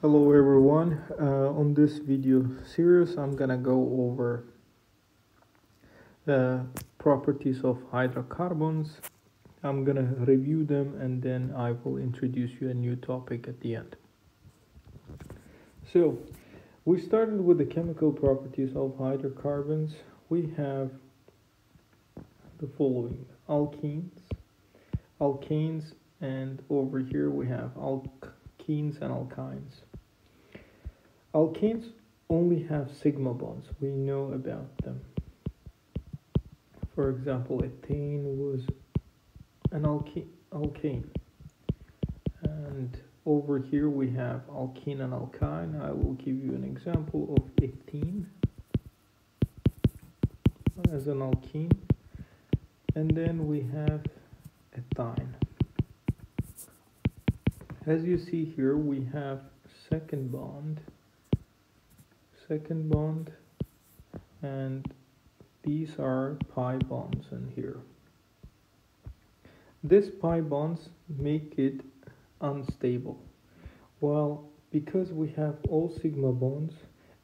Hello everyone, uh, on this video series I'm gonna go over the properties of hydrocarbons. I'm gonna review them and then I will introduce you a new topic at the end. So we started with the chemical properties of hydrocarbons. We have the following alkenes, alkanes and over here we have alkenes and alkynes. Alkanes only have sigma bonds. We know about them. For example, ethane was an alkane. And over here we have alkene and alkyne. I will give you an example of ethene as an alkene. And then we have ethyne. As you see here, we have second bond second bond and these are pi bonds in here. This pi bonds make it unstable. Well, because we have all sigma bonds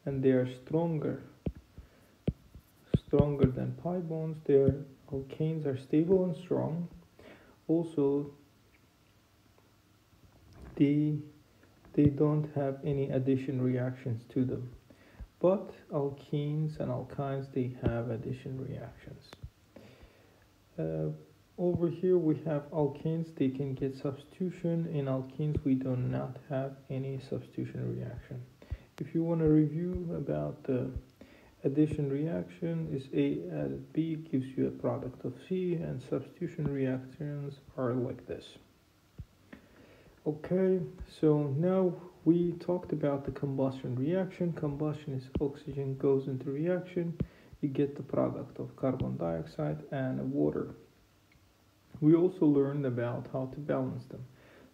and they are stronger, stronger than pi bonds, their alkanes are stable and strong. Also, they, they don't have any addition reactions to them but alkenes and alkynes they have addition reactions. Uh, over here we have alkanes they can get substitution. In alkenes we do not have any substitution reaction. If you want to review about the addition reaction is a added b gives you a product of c and substitution reactions are like this. Okay so now we talked about the combustion reaction. Combustion is oxygen goes into reaction. You get the product of carbon dioxide and water. We also learned about how to balance them.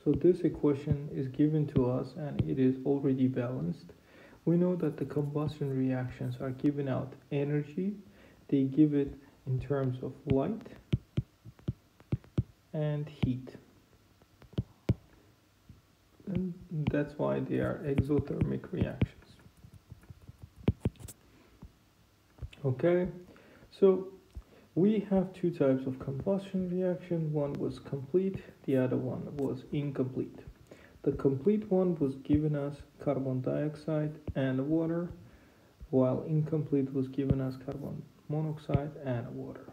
So this equation is given to us and it is already balanced. We know that the combustion reactions are giving out energy. They give it in terms of light and heat and that's why they are exothermic reactions. Okay, so we have two types of combustion reaction. One was complete, the other one was incomplete. The complete one was giving us carbon dioxide and water, while incomplete was given us carbon monoxide and water.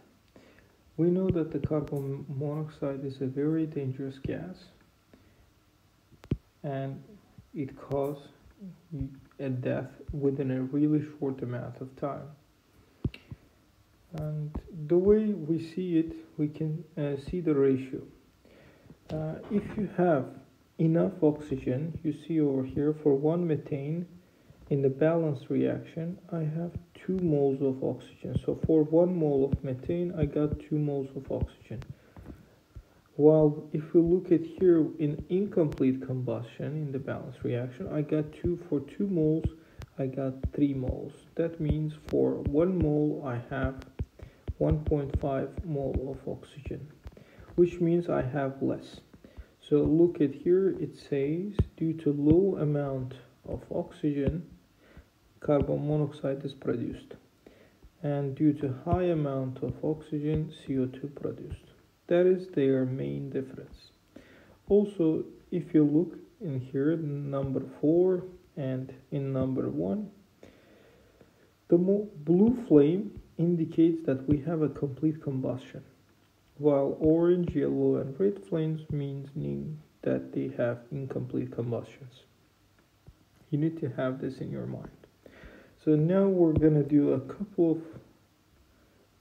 We know that the carbon monoxide is a very dangerous gas and it caused a death within a really short amount of time. And the way we see it, we can uh, see the ratio. Uh, if you have enough oxygen, you see over here for one methane in the balance reaction, I have two moles of oxygen. So for one mole of methane, I got two moles of oxygen. While if we look at here in incomplete combustion in the balance reaction, I got 2 for 2 moles, I got 3 moles. That means for 1 mole I have 1.5 mole of oxygen, which means I have less. So look at here, it says due to low amount of oxygen, carbon monoxide is produced. And due to high amount of oxygen, CO2 produced. That is their main difference. Also, if you look in here, number 4 and in number 1, the blue flame indicates that we have a complete combustion, while orange, yellow, and red flames means that they have incomplete combustions. You need to have this in your mind. So now we're going to do a couple of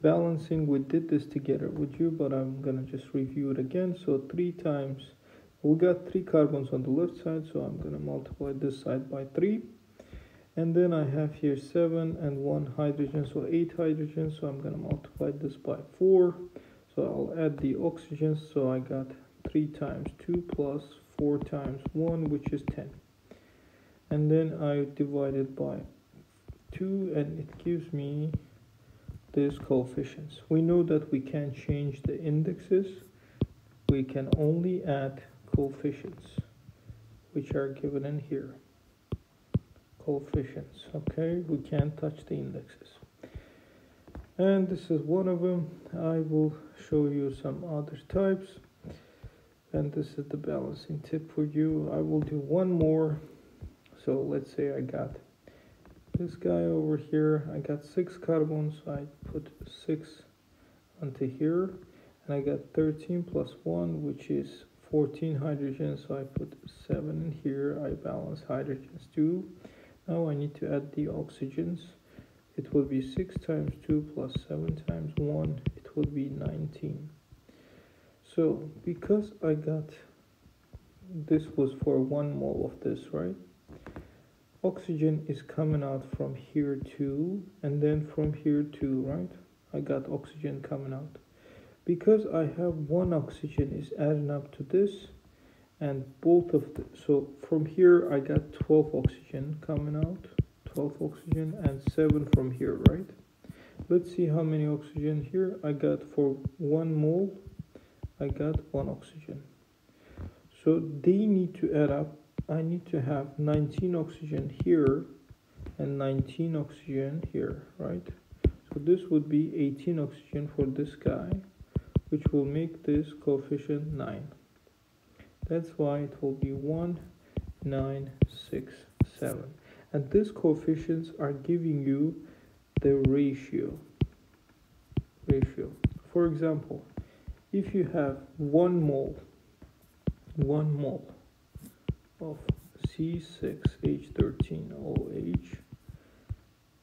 balancing we did this together with you but I'm gonna just review it again. So three times we got three carbons on the left side so I'm gonna multiply this side by three. And then I have here seven and one hydrogen so eight hydrogens so I'm gonna multiply this by four. So I'll add the oxygens so I got three times two plus four times one which is 10 and then I divide it by 2 and it gives me these coefficients. We know that we can't change the indexes. We can only add coefficients, which are given in here. coefficients okay we can't touch the indexes and this is one of them I will show you some other types and this is the balancing tip for you I will do one more so let's say I got this guy over here I got six carbons I put six onto here and I got 13 plus 1 which is 14 hydrogens so I put 7 in here I balance hydrogens too. Now I need to add the oxygens. It would be 6 times 2 plus 7 times 1 it would be 19 so because I got this was for 1 mole of this right oxygen is coming out from here too and then from here too right? I got oxygen coming out. Because I have one oxygen is adding up to this and both of the so from here I got 12 oxygen coming out 12 oxygen and 7 from here right? Let's see how many oxygen here I got for one mole. I got one oxygen. So they need to add up I need to have 19 oxygen here and 19 oxygen here right so this would be 18 oxygen for this guy which will make this coefficient 9. That's why it will be 1, 9, 6, 7. And these coefficients are giving you the ratio. Ratio. For example, if you have 1 mole, 1 mole of C6H13OH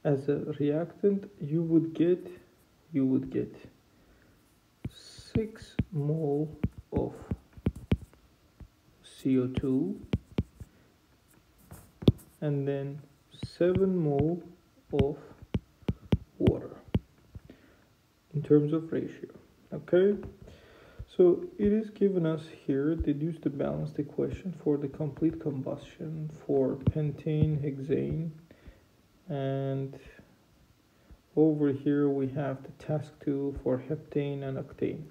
as a reactant, you would get, you would get 6 mole of CO2 and then 7 mole of water in terms of ratio okay so it is given us here deduce the balanced equation for the complete combustion for pentane hexane and over here we have the task 2 for heptane and octane.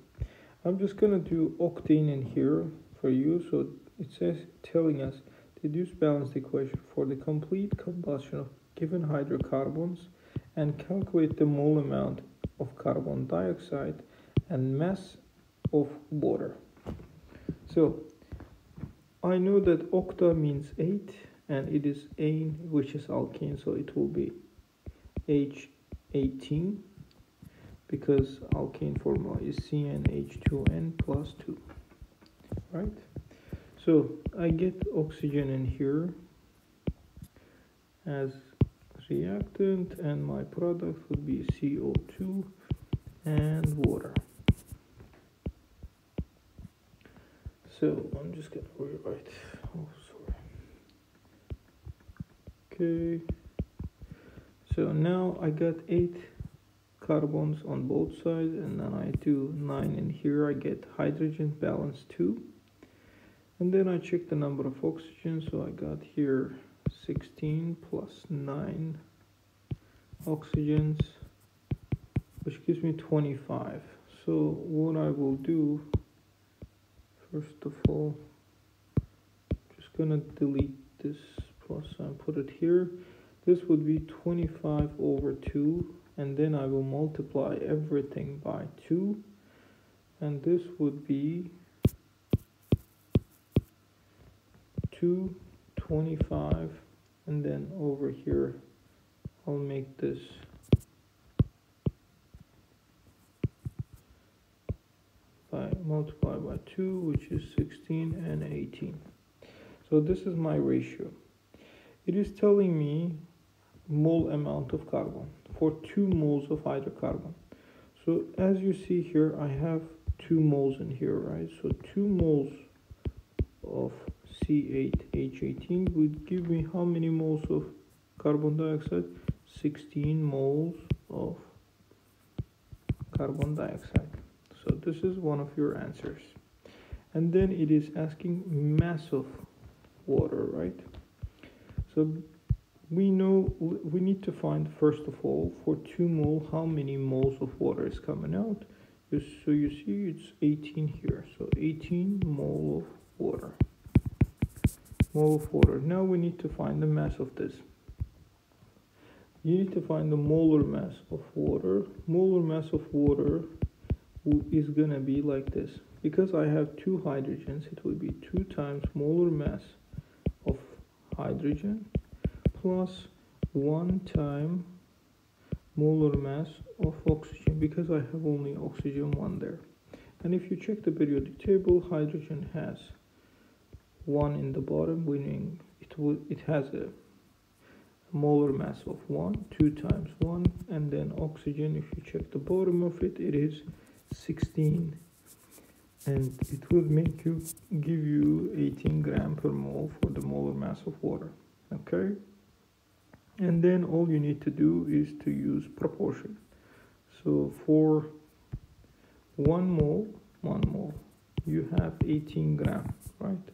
I'm just gonna do octane in here for you so it says telling us deduce balanced equation for the complete combustion of given hydrocarbons and calculate the mole amount of carbon dioxide and mass of water. So I know that octa means 8 and it is ane which is alkane so it will be H18 because alkane formula is CnH2n plus 2 right? So I get oxygen in here as reactant and my product would be CO2 and water so I'm just gonna rewrite oh sorry. Okay. So now I got 8 carbons on both sides and then I do 9 in here. I get hydrogen balance 2 and then I check the number of oxygen. So I got here 16 plus 9 oxygens which gives me 25 so what I will do first of all just gonna delete this plus and put it here. This would be 25 over 2 and then I will multiply everything by 2 and this would be 225 and then over here I'll make this by multiply by 2 which is 16 and 18 so this is my ratio it is telling me mole amount of carbon for 2 moles of hydrocarbon. So as you see here, I have 2 moles in here, right? So 2 moles of C8H18 would give me how many moles of carbon dioxide? 16 moles of carbon dioxide. So this is one of your answers. And then it is asking mass of water, right? So we know we need to find first of all for 2 mole how many moles of water is coming out so you see it's 18 here so 18 mole of water mole of water now we need to find the mass of this you need to find the molar mass of water. Molar mass of water is gonna be like this. Because I have two hydrogens, it will be two times molar mass of hydrogen plus one time molar mass of oxygen because I have only oxygen one there. And if you check the periodic table, hydrogen has one in the bottom, meaning it will it has a molar mass of 1 2 times 1 and then oxygen if you check the bottom of it it is 16 and it will make you give you 18 gram per mole for the molar mass of water okay? And then all you need to do is to use proportion. So for 1 mole 1 mole you have 18 gram right?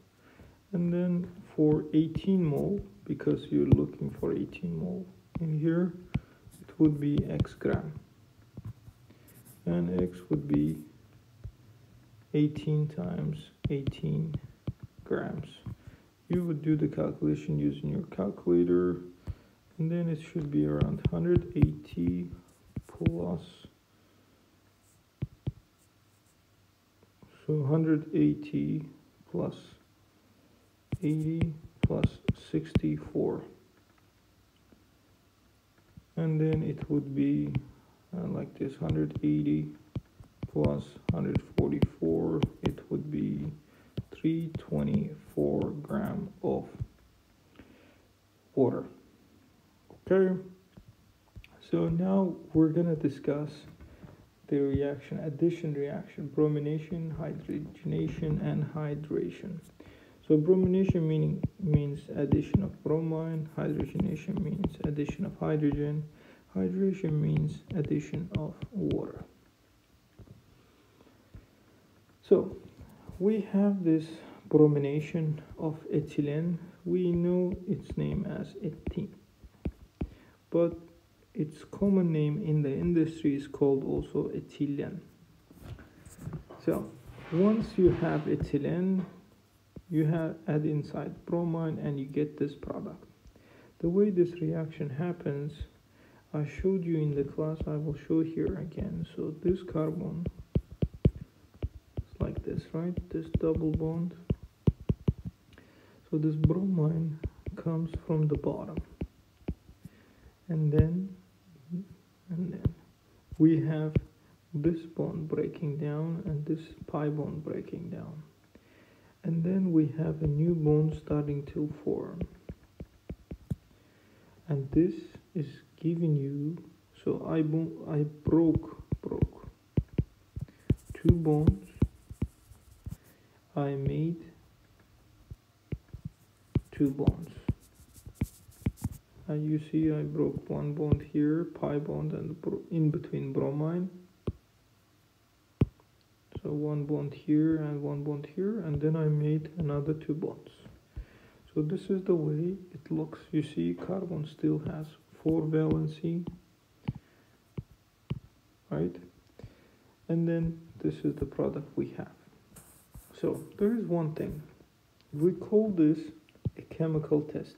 And then for 18 mole because you're looking for 18 mole in here it would be x gram and x would be 18 times 18 grams. You would do the calculation using your calculator and then it should be around 180 plus so 180 plus 80 plus 64 and then it would be uh, like this 180 plus 144 it would be 324 gram of water. Okay so now we're gonna discuss the reaction addition reaction bromination hydrogenation and hydration. So bromination meaning means addition of bromine, hydrogenation means addition of hydrogen, hydration means addition of water. So we have this bromination of ethylene. We know its name as ethene, but its common name in the industry is called also ethylene. So once you have ethylene, you have add inside bromine and you get this product the way this reaction happens I showed you in the class I will show here again. So this carbon is like this right? This double bond. So this bromine comes from the bottom. And then and then we have this bond breaking down and this pi bond breaking down. And then we have a new bond starting to form. And this is giving you so I I broke broke two bones. I made two bones. And you see I broke one bond here pi bond and in between bromine. So one bond here and one bond here and then I made another two bonds so this is the way it looks. You see carbon still has four valency right? And then this is the product we have. So there is one thing. We call this a chemical test.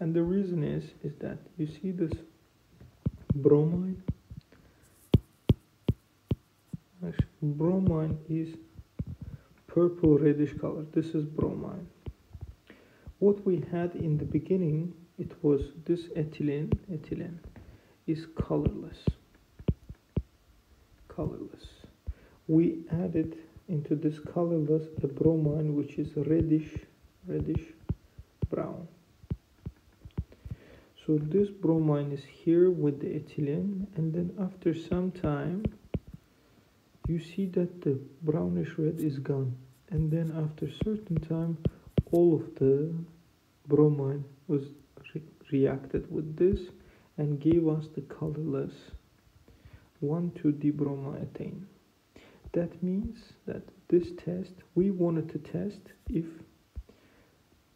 And the reason is is that you see this bromine? Bromine is purple reddish color. This is bromine. What we had in the beginning it was this ethylene ethylene is colorless. Colorless. We added into this colorless a bromine which is reddish reddish brown. So this bromine is here with the ethylene and then after some time you see that the brownish red is gone. And then after certain time all of the bromine was reacted with this and gave us the colorless 1,2-dibromoethane. That means that this test, we wanted to test if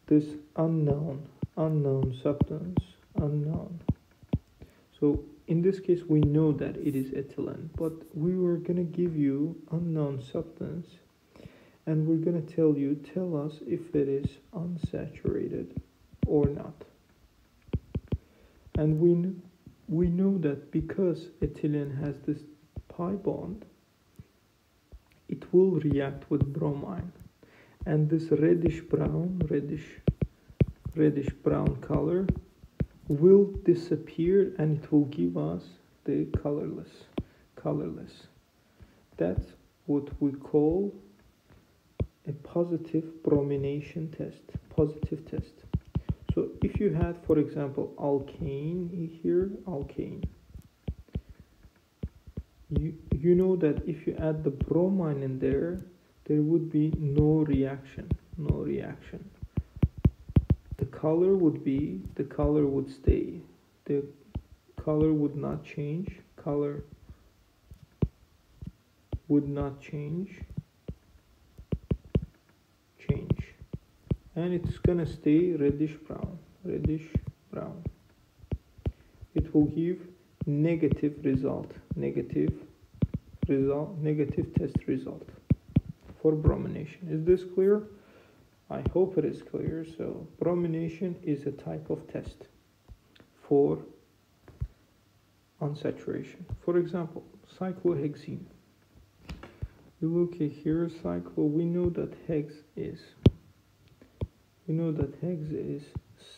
this unknown, unknown substance, unknown. So in this case we know that it is ethylene but we were going to give you unknown substance and we're going to tell you tell us if it is unsaturated or not and we we know that because ethylene has this pi bond, it will react with bromine. And this reddish brown, reddish, reddish brown color will disappear and it will give us the colorless, colorless. That's what we call a positive bromination test, positive test. So if you had, for example, alkane here, alkane, you, you know that if you add the bromine in there, there would be no reaction, no reaction. The color would be, the color would stay. The color would not change, color would not change change and it's gonna stay reddish brown reddish brown. It will give negative result negative result negative test result for bromination. Is this clear? I hope it is clear. So bromination is a type of test for unsaturation. For example cyclohexene. You look here cycle we know that hex is we know that hex is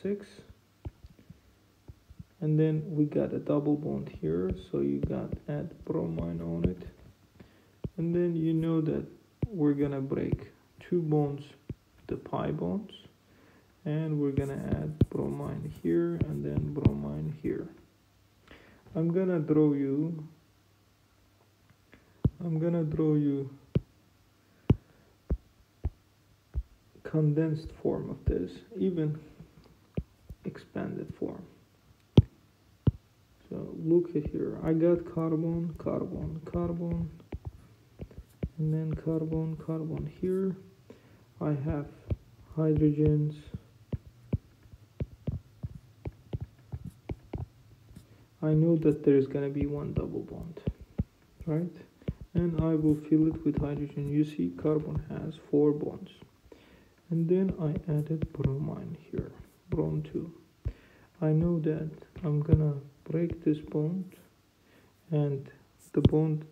6 and then we got a double bond here so you got add bromine on it. And then you know that we're gonna break two bonds the pi bonds and we're gonna add bromine here and then bromine here. I'm gonna draw you I'm gonna draw you condensed form of this, even expanded form. So look at here, I got carbon, carbon, carbon, and then carbon, carbon here. I have hydrogens. I know that there is going to be one double bond, right? and I will fill it with hydrogen. You see carbon has four bonds. And then I added bromine here, brom 2. I know that I'm gonna break this bond and the bond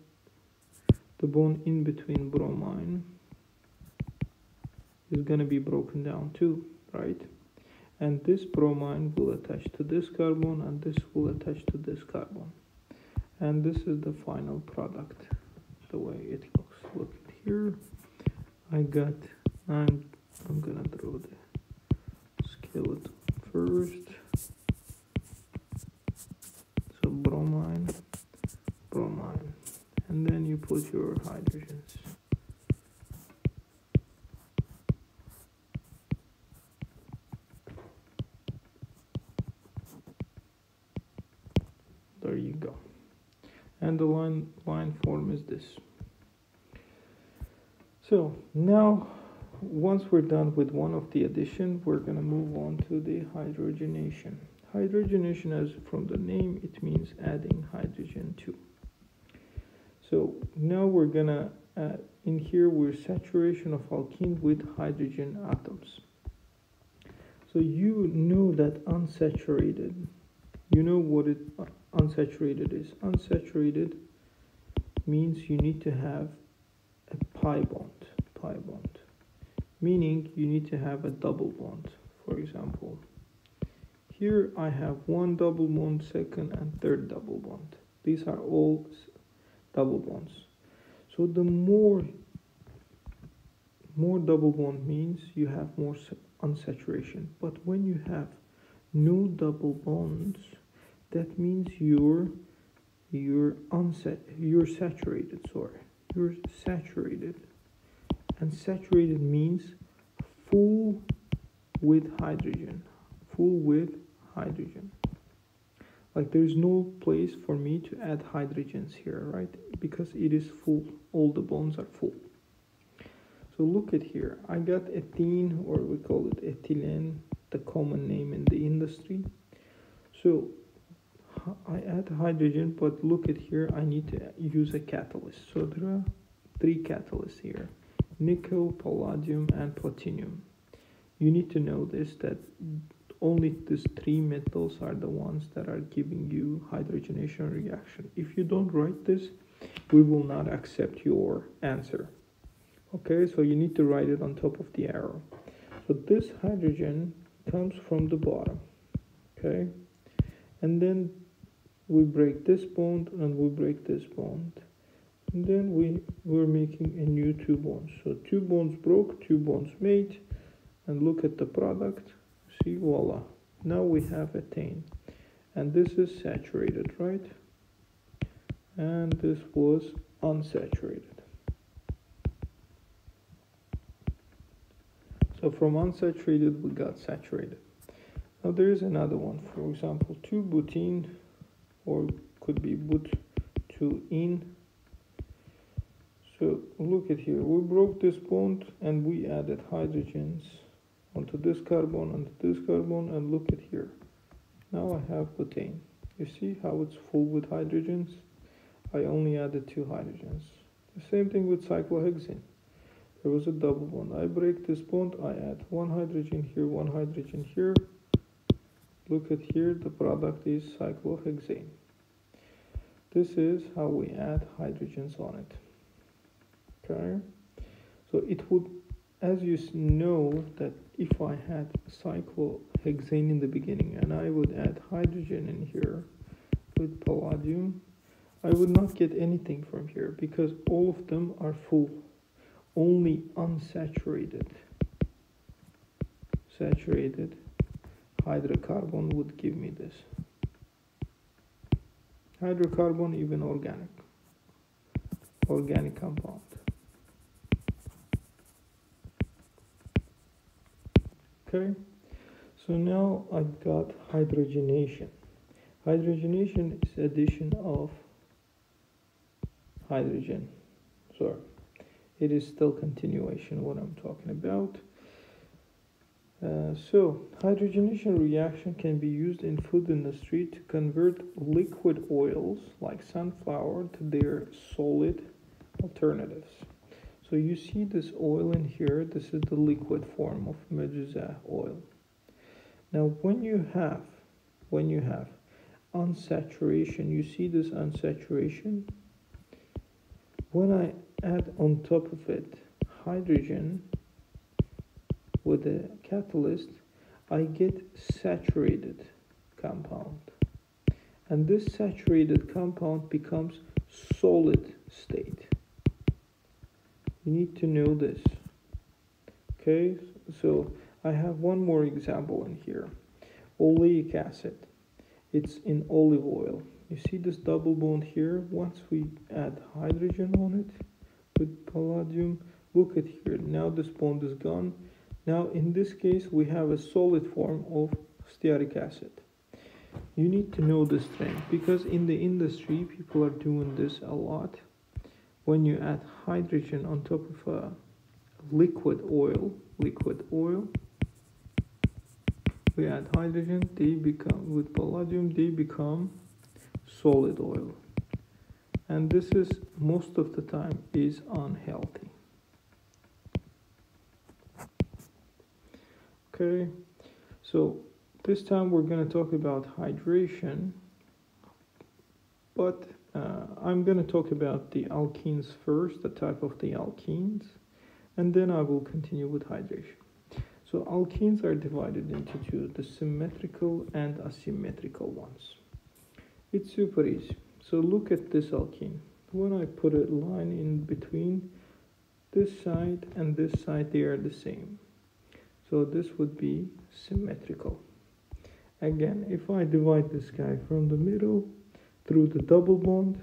the bond in between bromine is gonna be broken down too, right? And this bromine will attach to this carbon and this will attach to this carbon. And this is the final product the way it looks look at here I got I'm I'm gonna draw first. So bromine bromine and then you put your hydrogens. There you go. And the line line form is this. So now once we're done with one of the addition we're going to move on to the hydrogenation. Hydrogenation as from the name it means adding hydrogen to. So now we're gonna uh, in here we're saturation of alkene with hydrogen atoms. So you know that unsaturated you know what it unsaturated is. Unsaturated means you need to have a pi bond, pi bond, meaning you need to have a double bond. For example, here I have one double bond, second and third double bond. These are all double bonds. So the more more double bond means you have more unsaturation. But when you have no double bonds, that means you're you're unset you're saturated sorry you're saturated and saturated means full with hydrogen full with hydrogen. Like there's no place for me to add hydrogens here right? Because it is full. All the bonds are full. So look at here. I got ethene or we call it ethylene the common name in the industry. So I add hydrogen, but look at here, I need to use a catalyst. So there are three catalysts here, nickel, palladium, and platinum. You need to know this, that only these three metals are the ones that are giving you hydrogenation reaction. If you don't write this, we will not accept your answer. Okay, so you need to write it on top of the arrow. So this hydrogen comes from the bottom. Okay, and then we break this bond and we break this bond. And then we we're making a new two bonds. So two bonds broke, two bonds made, and look at the product. See, voila. Now we have a ethane. And this is saturated, right? And this was unsaturated. So from unsaturated, we got saturated. Now there is another one. For example, 2-butene, or could be but-2-ene. So look at here. We broke this bond and we added hydrogens onto this carbon, onto this carbon, and look at here. Now I have butane. You see how it's full with hydrogens? I only added two hydrogens. The same thing with cyclohexene. There was a double bond. I break this bond, I add one hydrogen here, one hydrogen here. Look at here, the product is cyclohexane. This is how we add hydrogens on it. So it would, as you know, that if I had cyclohexane in the beginning and I would add hydrogen in here with palladium, I would not get anything from here because all of them are full only unsaturated. Saturated hydrocarbon would give me this. Hydrocarbon even organic. Organic compound okay so now I've got hydrogenation hydrogenation is addition of hydrogen sorry it is still continuation what I'm talking about. Uh, so, hydrogenation reaction can be used in food industry to convert liquid oils like sunflower to their solid alternatives. So you see this oil in here, this is the liquid form of medusa oil. Now when you have, when you have unsaturation, you see this unsaturation? When I add on top of it hydrogen with a catalyst, I get saturated compound. And this saturated compound becomes solid state. You need to know this. Okay, so I have one more example in here. Oleic acid. It's in olive oil. You see this double bond here? Once we add hydrogen on it, with palladium look at here now this bond is gone now in this case we have a solid form of stearic acid you need to know this strength because in the industry people are doing this a lot when you add hydrogen on top of a liquid oil liquid oil we add hydrogen they become with palladium they become solid oil. And this is most of the time is unhealthy. Okay so this time we're going to talk about hydration but uh, I'm going to talk about the alkenes first the type of the alkenes and then I will continue with hydration so alkenes are divided into two the symmetrical and asymmetrical ones it's super easy so look at this alkene. When I put a line in between this side and this side, they are the same. So this would be symmetrical. Again, if I divide this guy from the middle through the double bond,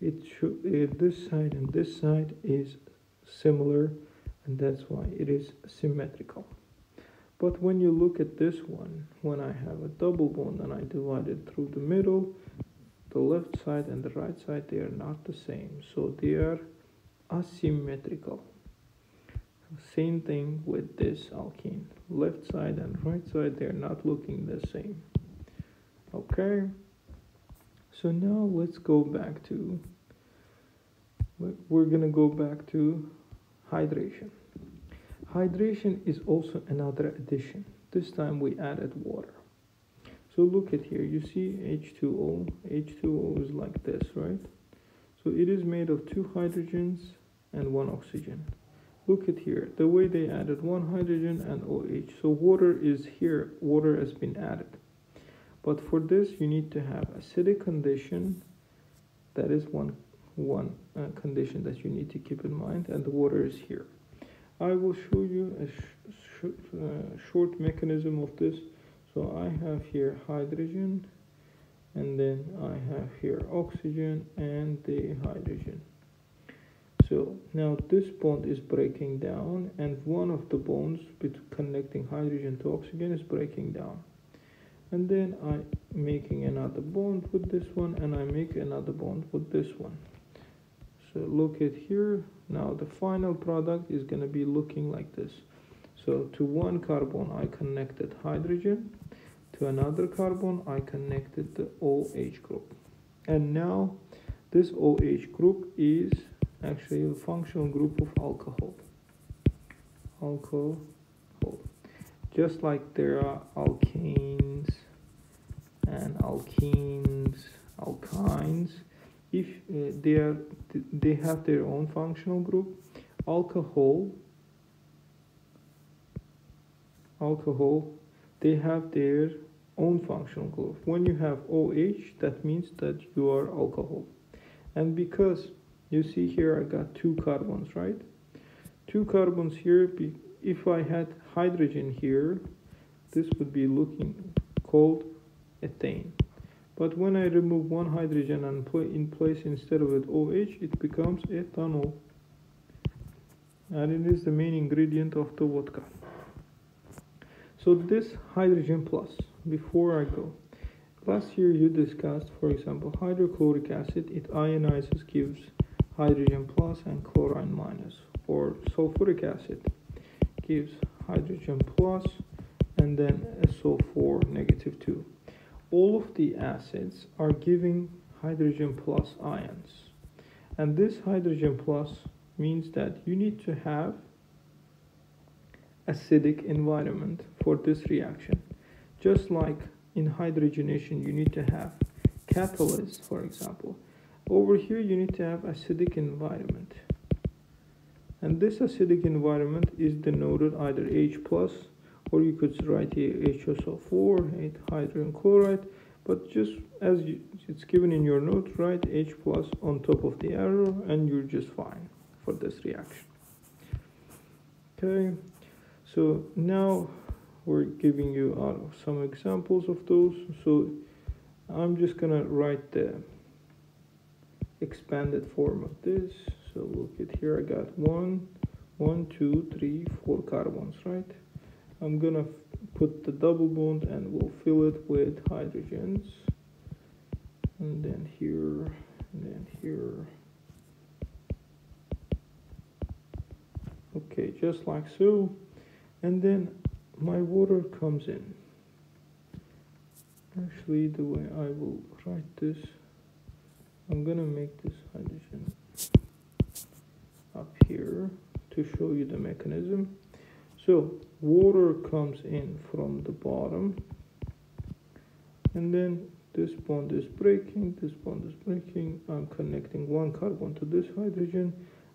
it should uh, this side and this side is similar and that's why it is symmetrical. But when you look at this one, when I have a double bond and I divide it through the middle, the left side and the right side they are not the same. So they are asymmetrical. Same thing with this alkene. Left side and right side they're not looking the same. Okay so now let's go back to we're gonna go back to hydration. Hydration is also another addition. This time we added water. So look at here. You see H2O H2O is like this right? So it is made of two hydrogens and one oxygen. Look at here. The way they added one hydrogen and OH so water is here. Water has been added but for this you need to have acidic condition that is one one uh, condition that you need to keep in mind and the water is here. I will show you a sh sh uh, short mechanism of this. So I have here hydrogen and then I have here oxygen and the hydrogen. So now this bond is breaking down and one of the bonds connecting hydrogen to oxygen is breaking down and then I'm making another bond with this one and I make another bond with this one. So look at here. Now the final product is going to be looking like this. So to one carbon I connected hydrogen. To another carbon I connected the OH group. And now this OH group is actually a functional group of alcohol. Alcohol. Just like there are alkanes and alkenes alkynes. If uh, they are they have their own functional group alcohol alcohol they have their own functional group. When you have OH that means that you are alcohol. And because you see here I got two carbons right? Two carbons here if I had hydrogen here this would be looking called ethane but when I remove one hydrogen and put in place instead of it OH, it becomes ethanol. And it is the main ingredient of the vodka. So this hydrogen plus, before I go, last year you discussed, for example, hydrochloric acid, it ionizes, gives hydrogen plus and chlorine minus. Or sulfuric acid gives hydrogen plus and then SO4 negative 2 all of the acids are giving hydrogen plus ions. And this hydrogen plus means that you need to have acidic environment for this reaction. Just like in hydrogenation, you need to have catalyst, for example. Over here, you need to have acidic environment. And this acidic environment is denoted either H plus or you could write here HSO4, 8 hydrogen chloride, but just as you, it's given in your note, write H plus on top of the arrow and you're just fine for this reaction. Okay, so now we're giving you uh, some examples of those. So I'm just gonna write the expanded form of this. So look at here, I got one, one, two, three, four carbons, right? I'm gonna put the double bond and we'll fill it with hydrogens. And then here and then here. Okay just like so. And then my water comes in. Actually the way I will write this I'm gonna make this hydrogen up here to show you the mechanism. So water comes in from the bottom and then this bond is breaking, this bond is breaking. I'm connecting one carbon to this hydrogen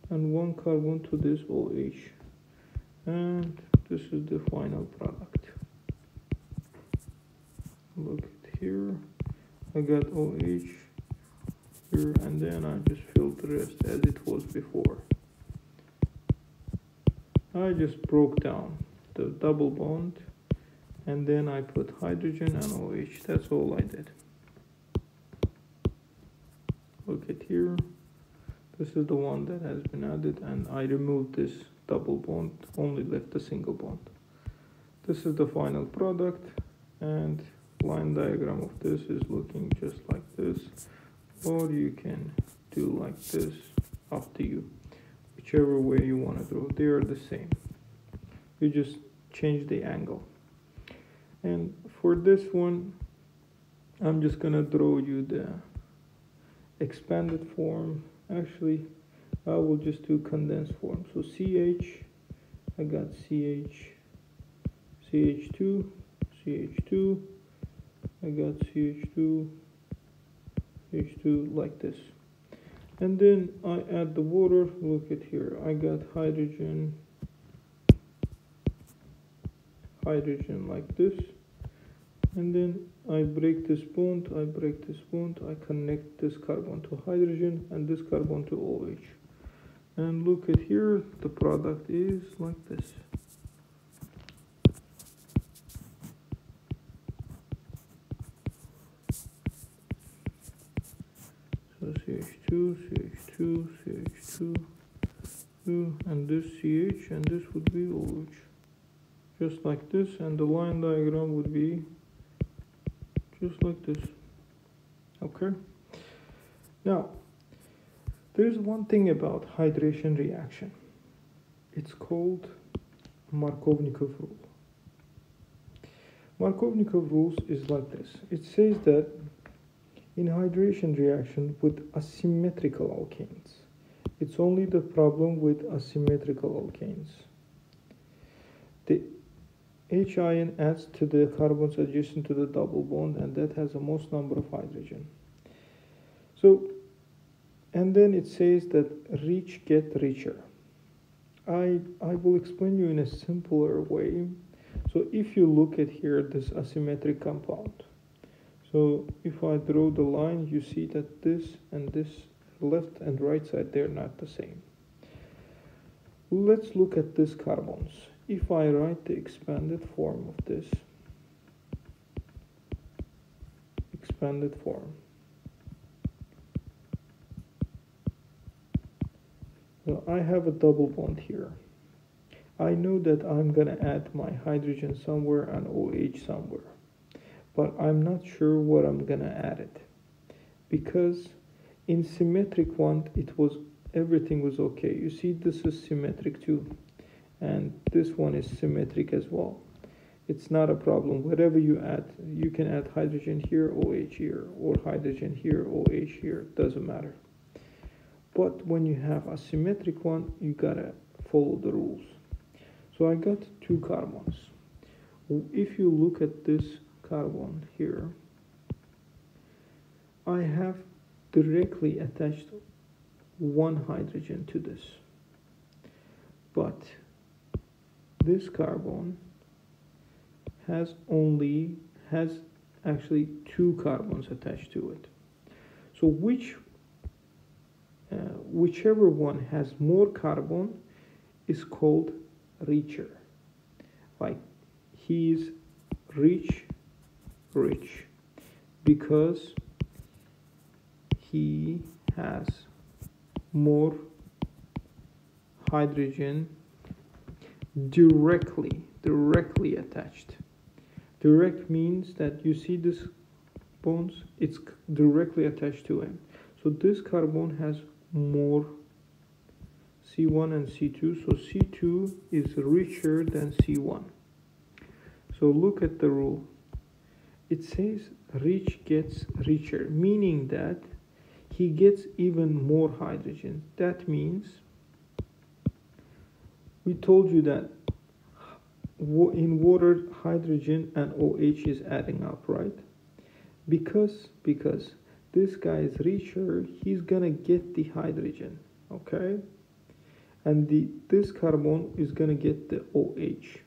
and one carbon to this OH. And this is the final product. Look at here. I got OH here and then I just filled the rest as it was before. I just broke down the double bond and then I put hydrogen and OH. That's all I did. Look at here. This is the one that has been added and I removed this double bond, only left a single bond. This is the final product and line diagram of this is looking just like this or you can do like this up to you whichever way you want to draw they are the same you just change the angle. And for this one I'm just gonna draw you the expanded form. Actually I will just do condensed form. So CH I got CH CH2 CH2 I got CH2 CH2 like this. And then I add the water. Look at here. I got hydrogen hydrogen like this. And then I break this bond I break this bond I connect this carbon to hydrogen and this carbon to OH and look at here the product is like this. So CH2 CH2 CH2 and this CH and this would be OH just like this and the line diagram would be just like this. Okay? Now there's one thing about hydration reaction. It's called Markovnikov rule. Markovnikov rules is like this. It says that in hydration reaction with asymmetrical alkanes it's only the problem with asymmetrical alkanes. The H ion adds to the carbons adjacent to the double bond and that has the most number of hydrogen. So, and then it says that rich get richer. I, I will explain you in a simpler way. So if you look at here this asymmetric compound. So if I draw the line, you see that this and this left and right side, they're not the same. Let's look at these carbons if I write the expanded form of this. Expanded form. Well I have a double bond here. I know that I'm gonna add my hydrogen somewhere and OH somewhere but I'm not sure what I'm gonna add it. Because in symmetric one it was everything was okay. You see this is symmetric too and this one is symmetric as well. It's not a problem. Whatever you add you can add hydrogen here OH here or hydrogen here OH here doesn't matter. But when you have a symmetric one you gotta follow the rules. So I got two carbons. If you look at this carbon here I have directly attached one hydrogen to this. But this carbon has only has actually two carbons attached to it. So which uh, whichever one has more carbon is called richer. Like he is rich rich because he has more hydrogen directly directly attached. Direct means that you see this bonds it's directly attached to him so this carbon has more C1 and C2 so C2 is richer than C1 so look at the rule. It says rich gets richer meaning that he gets even more hydrogen. That means we told you that in water hydrogen and OH is adding up right? Because because this guy is richer he's gonna get the hydrogen okay? And the this carbon is gonna get the OH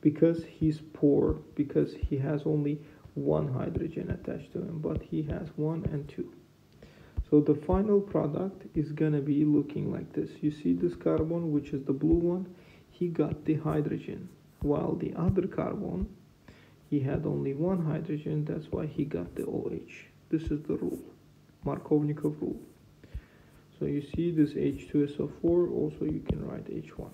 because he's poor because he has only one hydrogen attached to him but he has one and two so the final product is gonna be looking like this. You see this carbon, which is the blue one, he got the hydrogen, while the other carbon, he had only one hydrogen, that's why he got the OH. This is the rule, Markovnikov rule. So you see this H2SO4, also you can write H1.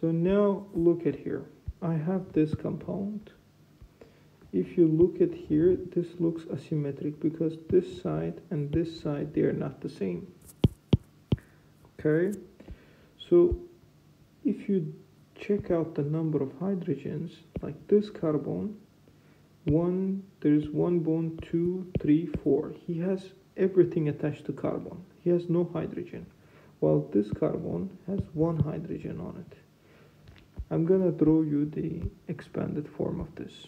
So now look at here. I have this compound if you look at here this looks asymmetric because this side and this side they are not the same. Okay? So if you check out the number of hydrogens like this carbon one there's one bond two three four. He has everything attached to carbon. He has no hydrogen while this carbon has one hydrogen on it. I'm gonna draw you the expanded form of this.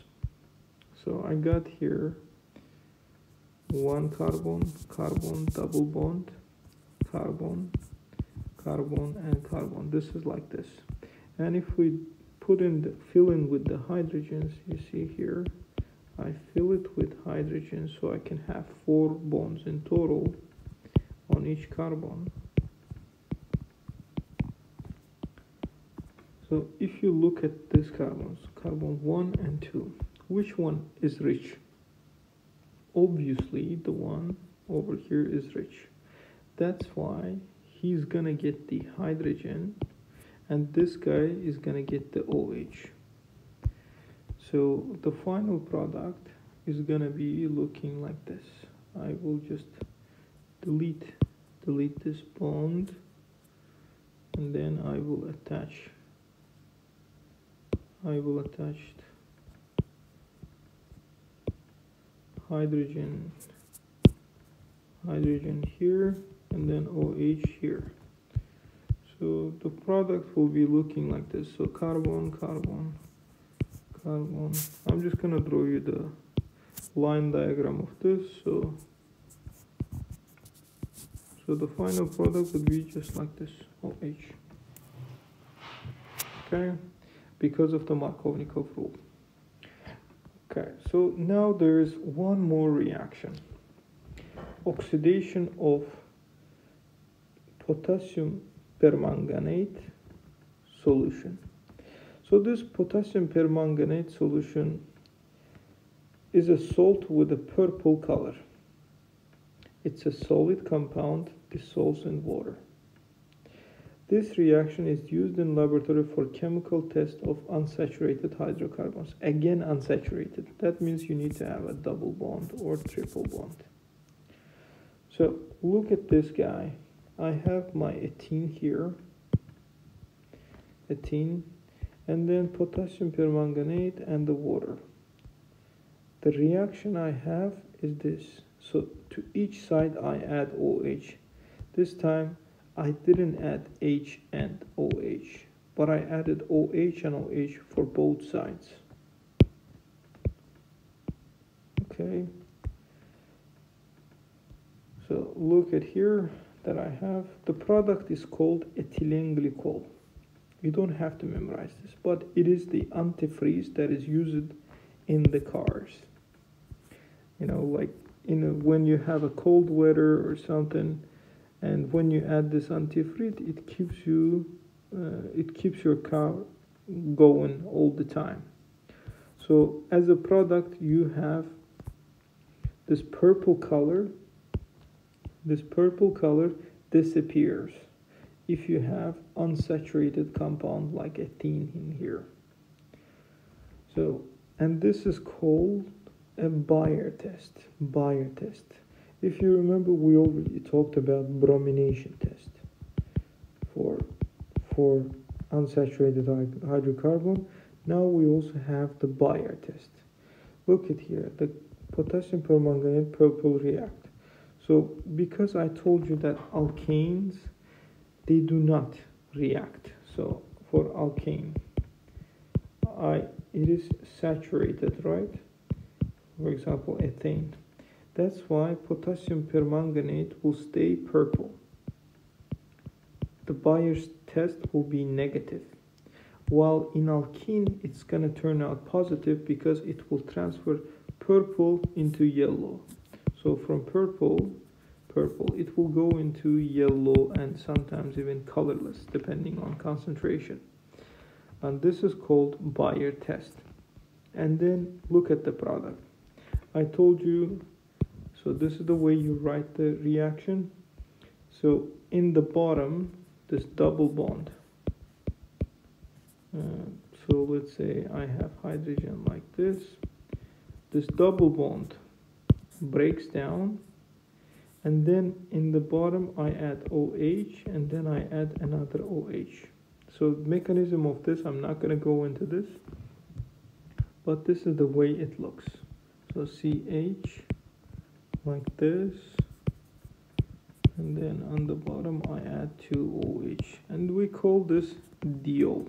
So I got here one carbon, carbon, double bond, carbon, carbon, and carbon. This is like this. And if we put in the, fill in with the hydrogens, you see here, I fill it with hydrogen so I can have four bonds in total on each carbon. So if you look at these carbons, carbon 1 and 2, which one is rich? Obviously the one over here is rich. That's why he's gonna get the hydrogen and this guy is gonna get the OH. So the final product is gonna be looking like this. I will just delete delete this bond and then I will attach I will attach hydrogen hydrogen here and then OH here. So the product will be looking like this. So carbon carbon carbon. I'm just gonna draw you the line diagram of this. So so the final product would be just like this OH okay? Because of the Markovnikov rule okay so now there's one more reaction oxidation of potassium permanganate solution. So this potassium permanganate solution is a salt with a purple color. It's a solid compound dissolves in water. This reaction is used in laboratory for chemical test of unsaturated hydrocarbons. Again, unsaturated. That means you need to have a double bond or triple bond. So look at this guy. I have my ethene here, ethene, and then potassium permanganate and the water. The reaction I have is this. So to each side I add OH. This time I didn't add H and OH, but I added OH and OH for both sides. Okay. So look at here that I have. The product is called ethylene glycol. You don't have to memorize this, but it is the antifreeze that is used in the cars. You know, like you know when you have a cold weather or something, and when you add this antifreeze, it keeps you, uh, it keeps your car going all the time. So as a product, you have this purple color this purple color disappears if you have unsaturated compound like ethene in here. So, and this is called a Baeyer test. Baeyer test. If you remember, we already talked about bromination test for for unsaturated hydrocarbon. Now we also have the Baeyer test. Look at here, the potassium permanganate purple react. So because I told you that alkanes, they do not react. So for alkane, I it is saturated, right? For example, ethane. That's why potassium permanganate will stay purple. The Baeyer's test will be negative. While in alkene, it's going to turn out positive because it will transfer purple into yellow. So from purple, purple, it will go into yellow and sometimes even colorless depending on concentration. And this is called Bayer test. And then look at the product. I told you, so this is the way you write the reaction. So in the bottom, this double bond. Uh, so let's say I have hydrogen like this. This double bond breaks down and then in the bottom I add OH and then I add another OH so mechanism of this I'm not going to go into this but this is the way it looks so CH like this and then on the bottom I add two OH and we call this diol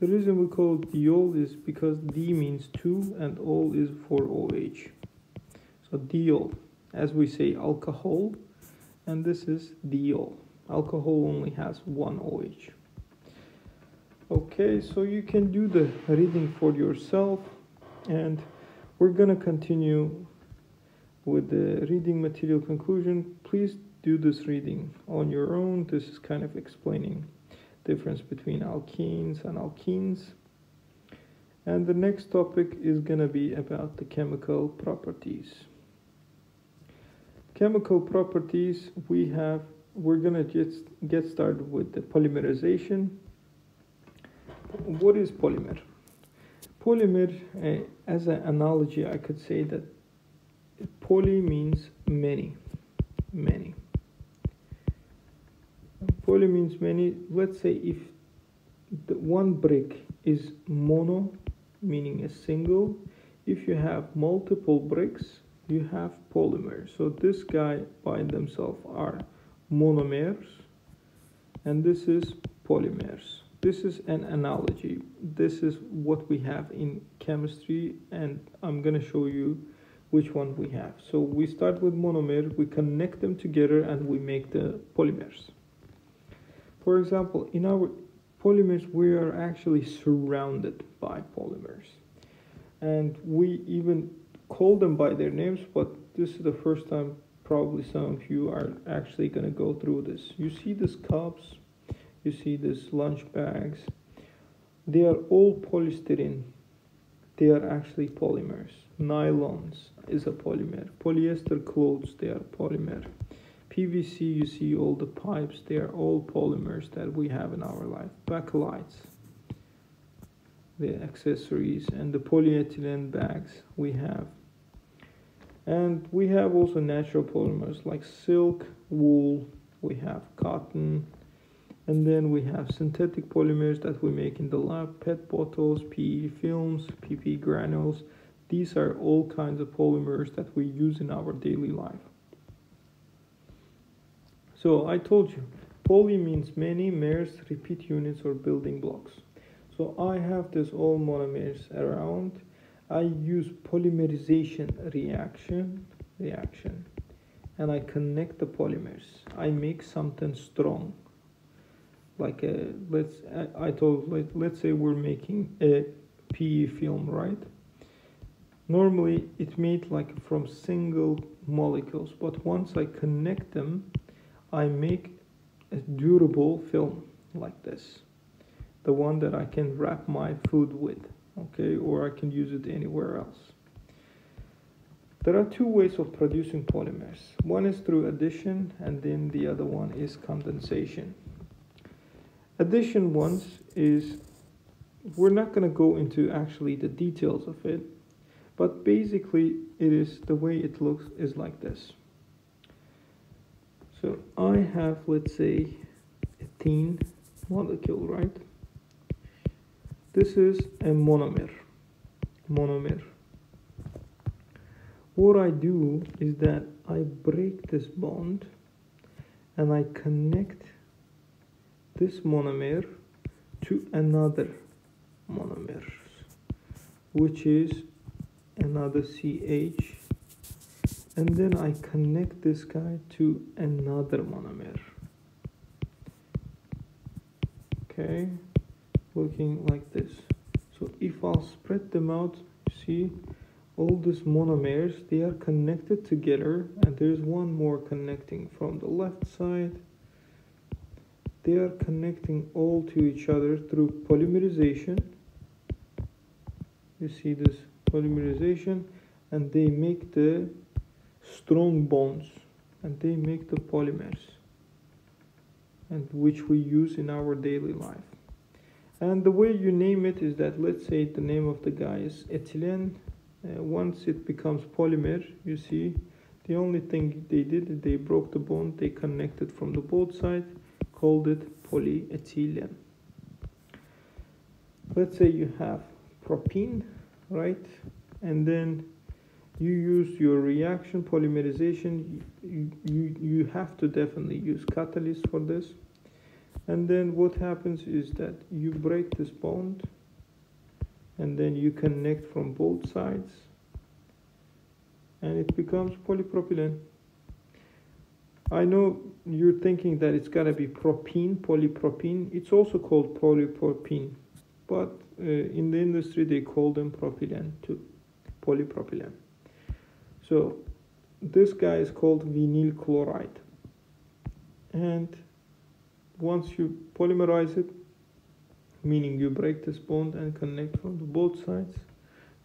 The reason we call it diol is because D means two and ol is for OH. So diol, as we say alcohol, and this is diol. Alcohol only has one OH. Okay, so you can do the reading for yourself and we're gonna continue with the reading material conclusion. Please do this reading on your own. This is kind of explaining difference between alkenes and alkenes. And the next topic is going to be about the chemical properties. Chemical properties, we have, we're going to just get started with the polymerization. What is polymer? Polymer, uh, as an analogy, I could say that poly means many, many. Poly means many. Let's say if the one brick is mono meaning a single if you have multiple bricks you have polymers. So this guy by themselves are monomers and this is polymers. This is an analogy. This is what we have in chemistry and i'm going to show you which one we have so we start with monomer we connect them together and we make the polymers for example, in our polymers, we are actually surrounded by polymers. And we even call them by their names, but this is the first time probably some of you are actually going to go through this. You see these cups, you see these lunch bags, they are all polystyrene. They are actually polymers. Nylons is a polymer. Polyester clothes, they are polymer. PVC, you see all the pipes, they are all polymers that we have in our life. Bakelites, the accessories, and the polyethylene bags we have. And we have also natural polymers like silk, wool, we have cotton, and then we have synthetic polymers that we make in the lab, PET bottles, PE films, PP granules. These are all kinds of polymers that we use in our daily life. So I told you, poly means many, mers repeat units or building blocks. So I have this all monomers around. I use polymerization reaction, reaction, and I connect the polymers. I make something strong. Like a, let's, I told, let, let's say we're making a PE film, right? Normally it made like from single molecules, but once I connect them, I make a durable film like this. The one that I can wrap my food with okay? Or I can use it anywhere else. There are two ways of producing polymers. One is through addition and then the other one is condensation. Addition ones is we're not going to go into actually the details of it but basically it is the way it looks is like this so I have, let's say, a ethene molecule, right? This is a monomer. Monomer. What I do is that I break this bond and I connect this monomer to another monomer, which is another CH and then I connect this guy to another monomer. Okay looking like this. So if I'll spread them out see all these monomers they are connected together and there's one more connecting from the left side. They are connecting all to each other through polymerization. You see this polymerization and they make the strong bonds and they make the polymers and which we use in our daily life. And the way you name it is that let's say the name of the guy is ethylene. Uh, once it becomes polymer you see the only thing they did they broke the bond they connected from the both side called it polyethylene. Let's say you have propene right? And then you use your reaction polymerization. You, you, you have to definitely use catalyst for this. And then what happens is that you break this bond and then you connect from both sides and it becomes polypropylene. I know you're thinking that it's to be propene, polypropene. It's also called polypropene, but Uh, in the industry they call them propylene too, polypropylene. So this guy is called vinyl chloride. And once you polymerize it, meaning you break this bond and connect from the both sides,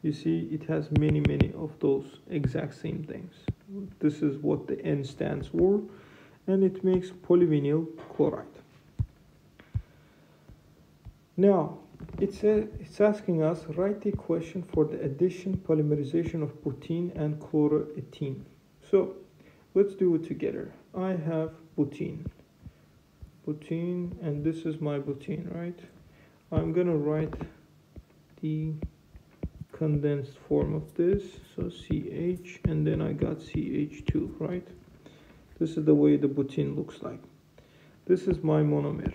you see it has many, many of those exact same things. This is what the N stands for, and it makes polyvinyl chloride. Now, it's, a, it's asking us write the equation for the addition polymerization of butene and chloroethene. So let's do it together. I have butene, butene, and this is my butene, right? I'm gonna write the condensed form of this so CH and then I got CH2 right this is the way the butene looks like this is my monomer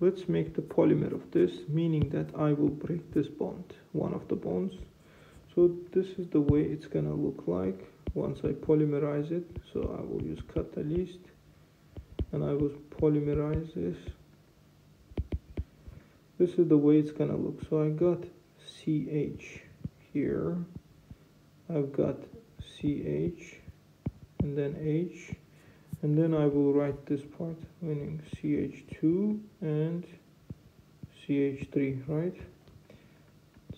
let's make the polymer of this meaning that I will break this bond one of the bonds. So this is the way it's gonna look like once I polymerize it. So I will use catalyst and I will polymerize this. This is the way it's gonna look. So I got CH here. I've got CH and then H and then I will write this part meaning CH2 and CH3 right?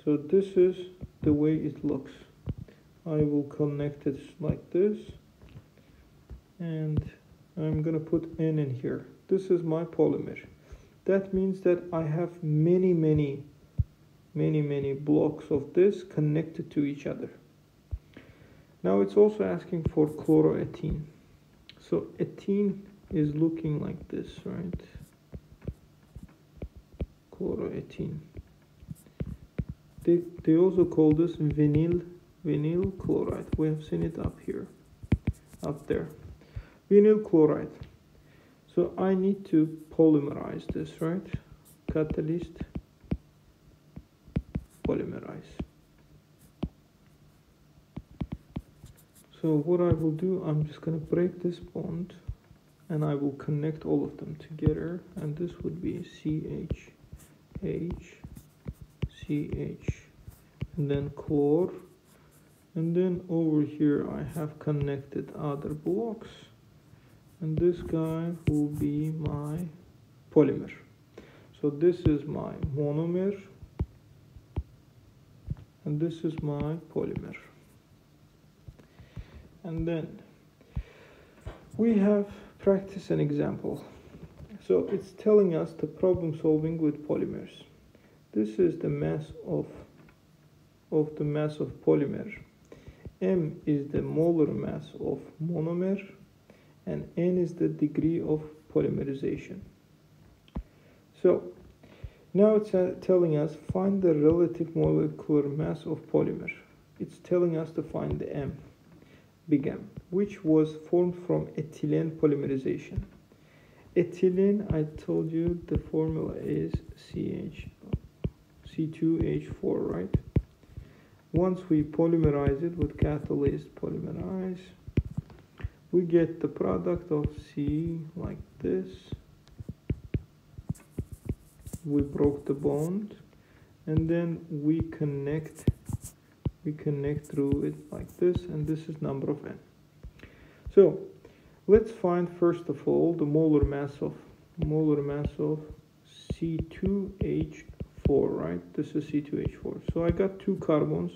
So this is the way it looks. I will connect it like this and I'm gonna put N in here. This is my polymer. That means that I have many many many many blocks of this connected to each other. Now it's also asking for chloroethene so ethene is looking like this right? Chloroethene they, they also call this vinyl vinyl chloride. We have seen it up here up there. Vinyl chloride. So I need to polymerize this right? Catalyst. Polymerize. So what I will do, I'm just going to break this bond and I will connect all of them together and this would be CH, H, CH and then chlor. And then over here I have connected other blocks and this guy will be my polymer. So this is my monomer and this is my polymer and then. We have practice an example. So it's telling us the problem solving with polymers. This is the mass of of the mass of polymer. M is the molar mass of monomer and n is the degree of polymerization. So now it's uh, telling us find the relative molecular mass of polymer. It's telling us to find the M, M, which was formed from ethylene polymerization. Ethylene, I told you the formula is CH, C2H4, right? Once we polymerize it with catalyst polymerize, we get the product of C like this we broke the bond and then we connect we connect through it like this and this is number of n. So let's find first of all the molar mass of molar mass of C2H4 right? This is C2H4 so I got two carbons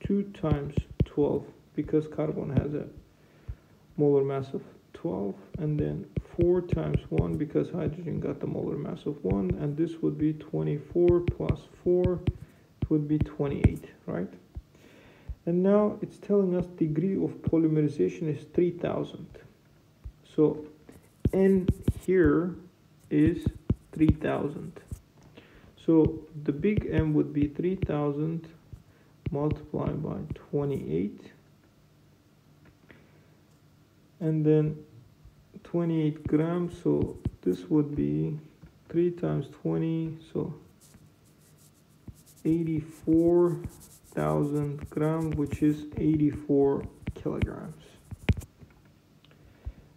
2 times 12 because carbon has a molar mass of 12 and then 4 times 1 because hydrogen got the molar mass of 1 and this would be 24 plus 4 it would be 28 right and now it's telling us degree of polymerization is 3000 so n here is 3000 so the big M would be 3000 multiplied by 28 and then 28 grams so this would be 3 times 20 so 84,000 grams which is 84 kilograms.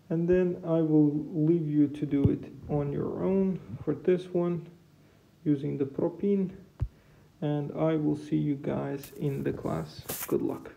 And then I will leave you to do it on your own for this one using the propene. And I will see you guys in the class. Good luck